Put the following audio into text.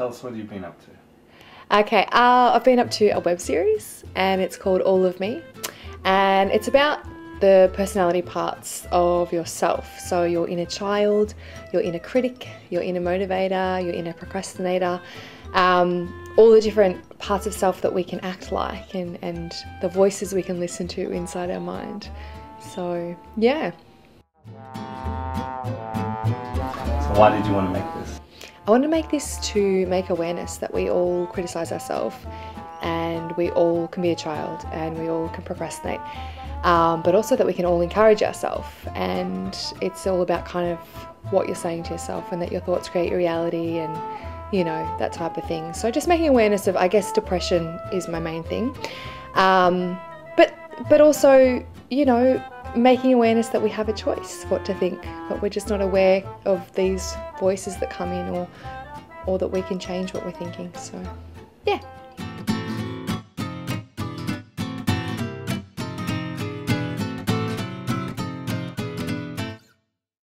Tell us what you've been up to. Okay, uh, I've been up to a web series and it's called All of Me. And it's about the personality parts of yourself. So, your inner child, your inner critic, your inner motivator, your inner procrastinator, um, all the different parts of self that we can act like, and, and the voices we can listen to inside our mind. So, yeah. So, why did you want to make this? I want to make this to make awareness that we all criticize ourselves and we all can be a child and we all can procrastinate. Um, but also that we can all encourage ourselves. And it's all about kind of what you're saying to yourself and that your thoughts create your reality and, you know, that type of thing. So just making awareness of, I guess, depression is my main thing. Um, but, but also, you know, making awareness that we have a choice what to think, but we're just not aware of these voices that come in or, or that we can change what we're thinking. So, yeah.